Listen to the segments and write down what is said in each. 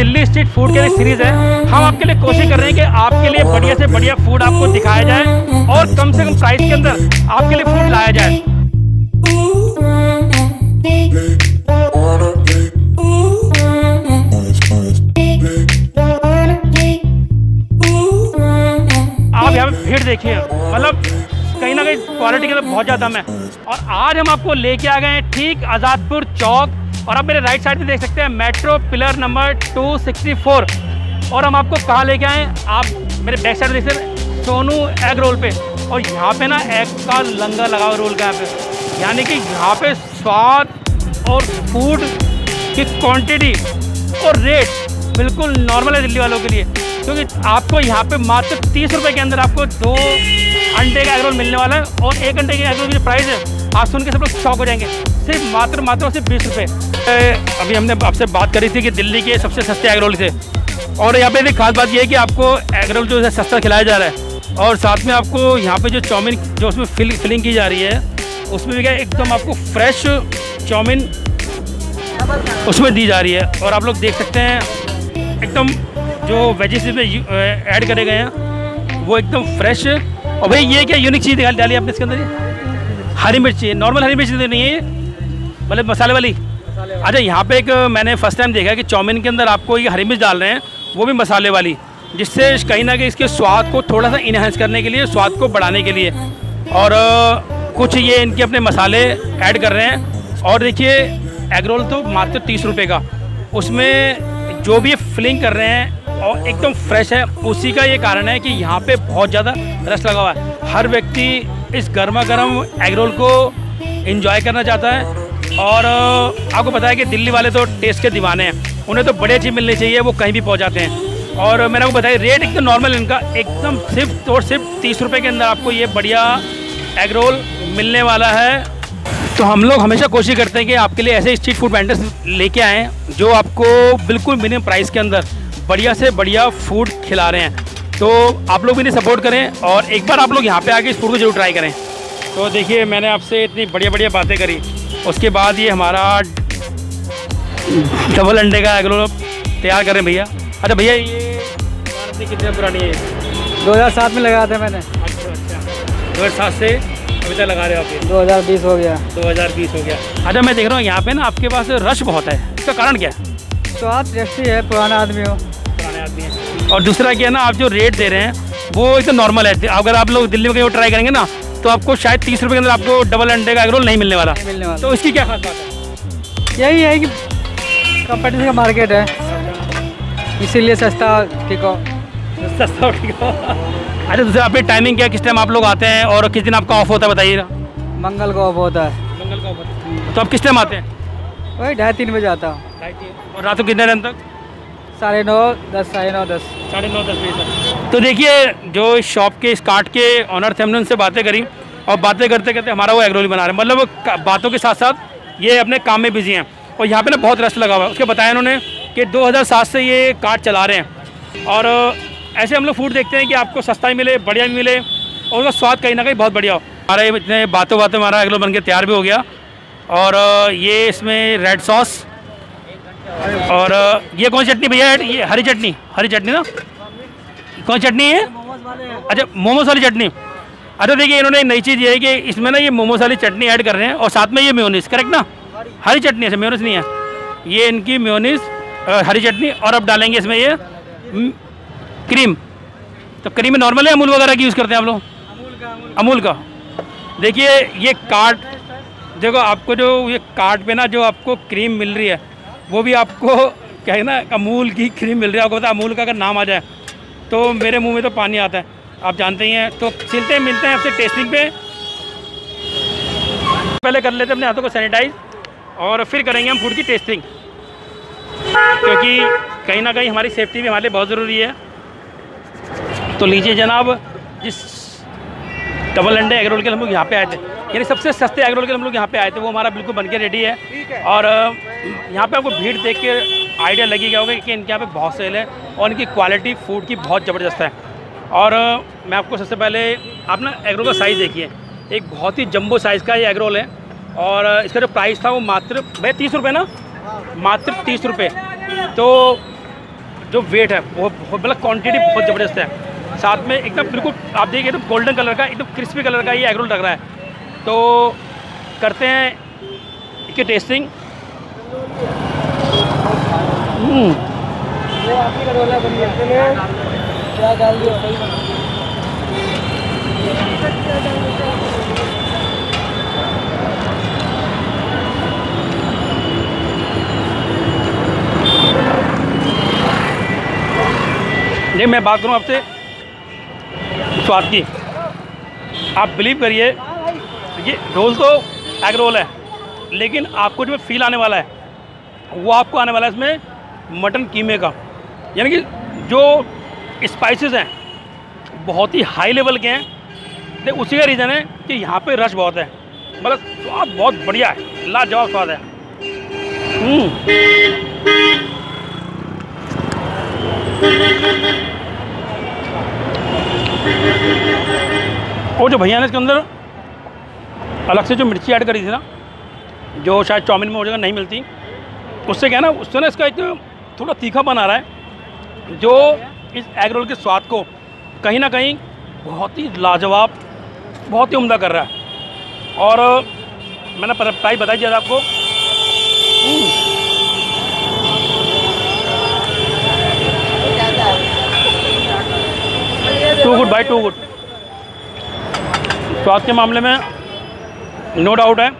Delhi street food के लिए series है। हम आपके लिए कोशिश कर रहे हैं कि आपके लिए बढ़िया से बढ़िया फ़ूड आपको दिखाया जाए और कम से कम प्राइस के अंदर आपके लिए फ़ूड लाया जाए। आप यहाँ पे भीड़ देखिए मतलब कहीं ना कहीं क्वालिटी के अंदर बहुत ज़्यादा है और आज हम आपको लेके आ गए हैं ठीक आज़ादपुर चौक और आप मेरे राइट साइड पे देख सकते हैं मेट्रो पिलर नंबर 264 और हम आपको कहाँ लेके आए आप मेरे बैक साइड देख सकते सोनू एग रोल पे। और यहाँ पे ना एग का लंगर लगा हुआ रोल का यहाँ पे। यानी कि यहाँ पे स्वाद और फ़ूड की क्वांटिटी और रेट बिल्कुल नॉर्मल है दिल्ली वालों के लिए। क्योंकि आपको यहाँ पे मात्र तीस रुपये के अंदर आपको दो अंडे का एग रोल मिलने वाला है और एक अंडे के एग रोल की प्राइस है आप सुन के सब लोग शौक हो जाएँगे। सिर्फ़ मात्र मात्र सिर्फ़ बीस रुपये अभी हमने आपसे बात करी थी कि दिल्ली के सबसे सस्ते एग रोल थे। और यहाँ पे एक खास बात ये है कि आपको एग रोल जो है सस्ता खिलाया जा रहा है। और साथ में आपको यहाँ पे जो चाउमीन जो उसमें फिल फिलिंग की जा रही है, उसमें भी क्या एकदम आपको फ्रेश चाउमीन उसमें दी जा रही है। और आप लोग देख सकते हैं, एकदम जो वेजेस में ऐड करे गए हैं, वो एकदम फ्रेश और भाई ये क्या यूनिक चीज़ डाली आपने इसके अंदर ये? हरी मिर्ची नॉर्मल हरी मिर्ची तो नहीं है मतलब मसाले वाली। अच्छा यहाँ पे एक मैंने फ़र्स्ट टाइम देखा कि चाउमीन के अंदर आपको ये हरी मिर्च डाल रहे हैं वो भी मसाले वाली जिससे कहीं ना कहीं इसके स्वाद को थोड़ा सा इन्हेंस करने के लिए स्वाद को बढ़ाने के लिए। और कुछ ये इनके अपने मसाले ऐड कर रहे हैं। और देखिए एग रोल तो मात्र तीस रुपये का। उसमें जो भी फिलिंग कर रहे हैं और एकदम फ्रेश है उसी का ये कारण है कि यहाँ पे बहुत ज़्यादा रस लगा हुआ है। हर व्यक्ति इस गर्मा गर्म एग रोल को इन्जॉय करना चाहता है। और आपको पता है कि दिल्ली वाले तो टेस्ट के दीवाने हैं। उन्हें तो बढ़िया चीज़ मिलनी चाहिए, वो कहीं भी पहुँच जाते हैं। और मैंने आपको बताया रेट एकदम नॉर्मल इनका, एकदम सिर्फ़ और सिर्फ़ तीस रुपये के अंदर आपको ये बढ़िया एग रोल मिलने वाला है। तो हम लोग हमेशा कोशिश करते हैं कि आपके लिए ऐसे स्ट्रीट फ़ूड वेंडर्स लेके आएँ, जो आपको बिल्कुल मिनिमम प्राइस के अंदर बढ़िया से बढ़िया फ़ूड खिला रहे हैं। तो आप लोग भी इन्हें सपोर्ट करें और एक बार आप लोग यहाँ पे आके इस फ़ूड को ज़रूर ट्राई करें। तो देखिए मैंने आपसे इतनी बढ़िया बढ़िया बातें करी। उसके बाद ये हमारा डबल अंडे का एग रोल तैयार करें भैया। अच्छा भैया ये कितने पुरानी है? दो हज़ार सात में लगाया था मैंने। अच्छा अच्छा। दो हज़ार सात से अभी तक लगा रहे हो आप दो हज़ार बीस हो गया। दो हज़ार बीस हो गया। अच्छा मैं देख रहा हूँ यहाँ पे ना आपके पास रश बहुत है। इसका कारण क्या है? तो आप टेस्टी है पुराना आदमी हो। पुराने आदमी हैं। और दूसरा क्या है ना आप जो रेट दे रहे हैं वो एकदम नॉर्मल है। अगर आप लोग दिल्ली में कहीं ट्राई करेंगे ना तो आपको शायद तीस रुपये के अंदर आपको डबल अंडे का एग रोल नहीं मिलने वाला। मिलने वाला। तो इसकी क्या खास बात है? यही है कि कंपटीशन का मार्केट है। इसीलिए सस्ता ठीक हो। सस्ता हो। अच्छा दूसरा आपकी टाइमिंग क्या किस टाइम आप लोग आते हैं और किस दिन आपका ऑफ़ होता है बताइए ना। मंगल को ऑफ़ होता है। मंगल का ऑफ़ होता है। तो आप किस टाइम आते हैं? वही ढाई तीन बजे आता हूँ। और रात को कितने दिन तक? साढ़े नौ दस साढ़े नौ दस। साढ़े नौ दस बजे तक। तो देखिए जो इस शॉप के इस कार्ट के ऑनर थे हमने उनसे बातें करी और बातें करते करते हमारा वो एगरोल बना रहे हैं। मतलब वो बातों के साथ साथ ये अपने काम में बिज़ी हैं। और यहाँ पे ना बहुत रश लगा हुआ है। उसके बताया उन्होंने कि 2007 से ये कार्ट चला रहे हैं। और ऐसे हम लोग फ़ूड देखते हैं कि आपको सस्ता ही मिले बढ़िया भी मिले और उसका स्वाद कहीं ना कहीं बहुत बढ़िया हो। हमारा ये इतने बातों बातों हमारा एगरोल बन के तैयार भी हो गया। और ये इसमें रेड सॉस और ये कौन सी चटनी भैया? ये हरी चटनी हरी चटनी ना? कौन सी चटनी है अच्छा मोमोस वाली चटनी। अच्छा देखिए, इन्होंने नई चीज़ ये है कि इसमें ना ये मोमोस वाली चटनी ऐड कर रहे हैं और साथ में ये मेयोनीस करेक्ट ना? हरी चटनी है मेयोनीस नहीं है। ये इनकी मेयोनीस हरी चटनी और अब डालेंगे इसमें ये क्रीम। तो क्रीम में नॉर्मल है, अमूल वगैरह की यूज़ करते हैं आप लोग? अमूल का। देखिए, ये कार्ड देखो, आपको जो ये कार्ड पे ना जो आपको क्रीम मिल रही है वो भी आपको क्या है ना अमूल की क्रीम मिल रही है आपको पता है अमूल का अगर नाम आ जाए तो मेरे मुँह में तो पानी आता है। आप जानते ही हैं तो चलते हैं मिलते हैं आपसे टेस्टिंग पे। पहले कर लेते हैं अपने हाथों को सैनिटाइज और फिर करेंगे हम फ़ूड की टेस्टिंग क्योंकि कहीं ना कहीं हमारी सेफ्टी भी हमारे लिए बहुत ज़रूरी है। तो लीजिए जनाब जिस डबल अंडे एग रोल के हम लोग यहाँ पे आए थे यानी सबसे सस्ते एग रोल के हम लोग यहाँ पे आए थे वो हमारा बिल्कुल बन के रेडी है। और यहाँ पे आपको भीड़ देख के आइडिया लगी गया होगा कि इनके यहाँ पे बहुत सेल है और इनकी क्वालिटी फ़ूड की बहुत ज़बरदस्त है। और मैं आपको सबसे पहले, आप ना एग रोल का साइज़ देखिए। एक बहुत ही जंबो साइज़ का ये एग रोल है और इसका जो प्राइस था वो मात्र भाई तीस रुपये ना? मात्र तीस रुपये तो जो वेट है, वो मतलब क्वान्टिटी बहुत ज़बरदस्त है। साथ में एकदम बिल्कुल, आप देखिए एकदम गोल्डन कलर का, एकदम क्रिस्पी कलर का ये एग रोल लग रहा है। तो करते हैं, इसकी टेस्टिंग क्या दिया ये मैं बात करूँ आपसे, स्वाद की। आप बिलीव करिए, ये रोल तो एग रोल है, लेकिन आपको जो फील आने वाला है। वो आपको आने वाला है इसमें मटन कीमे का। यानी कि जो स्पाइसेस हैं, बहुत ही हाई लेवल के हैं तो उसी का रीज़न है कि यहाँ पे रश बहुत है। मतलब स्वाद बहुत बढ़िया है, लाजवाब स्वाद है। हम्म। और जो भैया ने इसके अंदर अलग से जो मिर्ची ऐड करी थी ना, जो शायद चाउमीन में हो जगह नहीं मिलती। उससे क्या ना, उससे ना इसका एक थोड़ा तीखा बना रहा है, जो इस एग रोल के स्वाद को कहीं ना कहीं बहुत ही लाजवाब, बहुत ही उम्दा कर रहा है। और मैंने प्राइस बताई दिया था आपको। Too good bye too good स्वाद के मामले में नो डाउट है।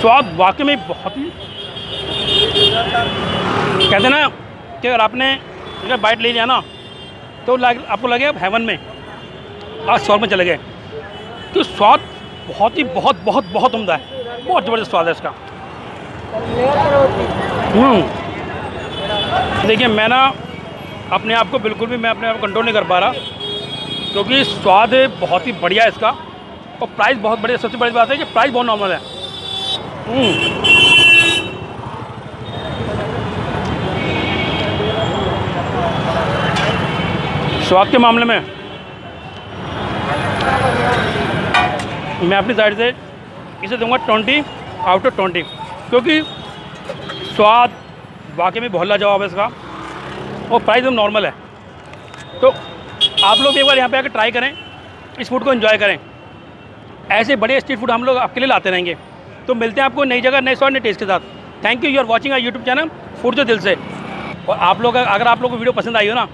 स्वाद वाकई में बहुत ही कहते ना कि अगर आपने अगर बाइट ले लिया ना तो लाग, आपको लगे आप हेवन में आज स्वर्ग में चले गए। तो स्वाद बहुत ही बहुत बहुत बहुत उम्दा है। बहुत ज़बरदस्त स्वाद है इसका। हम्म। देखिए मैं ना अपने आप को बिल्कुल भी मैं अपने आप को कंट्रोल नहीं कर पा रहा क्योंकि स्वाद बहुत ही बढ़िया है इसका। और प्राइस बहुत बढ़िया सबसे बड़ी बात है कि प्राइस बहुत नॉर्मल है। स्वाद के मामले में। मैं अपनी साइड से इसे दूँगा ट्वेंटी आउट ऑफ़ ट्वेंटी क्योंकि स्वाद वाकई में बहुत लाजवाब है इसका। और प्राइस एकदम नॉर्मल है। तो आप लोग एक बार यहाँ पे आकर ट्राई करें, इस फ़ूड को एंजॉय करें। ऐसे बड़े स्ट्रीट फ़ूड हम लोग आपके लिए लाते रहेंगे। तो मिलते हैं आपको नई जगह, नए स्वाद, नए टेस्ट के साथ। Thank you you are watching our YouTube channel food जो दिल से। और आप लोग, अगर आप लोग को वीडियो पसंद आई हो ना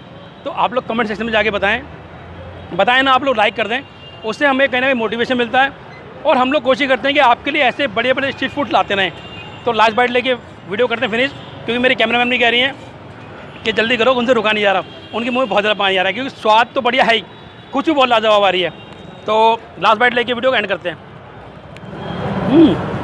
तो आप लोग कमेंट सेक्शन में जाके बताएँ। बताएँ ना आप लोग लाइक कर दें। उससे हमें कहीं ना कहीं मोटिवेशन मिलता है। और हम लोग कोशिश करते हैं कि आपके लिए ऐसे बड़े बड़े स्ट्रीट फ़ूड लाते रहें। तो लास्ट बाइट लेके वीडियो करते हैं फिनिश क्योंकि मेरे कैमरामैन भी कह रही हैं कि जल्दी करो, उनसे रुका नहीं जा रहा। उनके मुँह में बहुत ज़्यादा पानी आ रहा है, क्योंकि स्वाद तो बढ़िया है ही। कुछ भी बहुत लाजवाब आ रही है। तो लास्ट बाइट लेके वीडियो को एंड करते हैं। हम्म।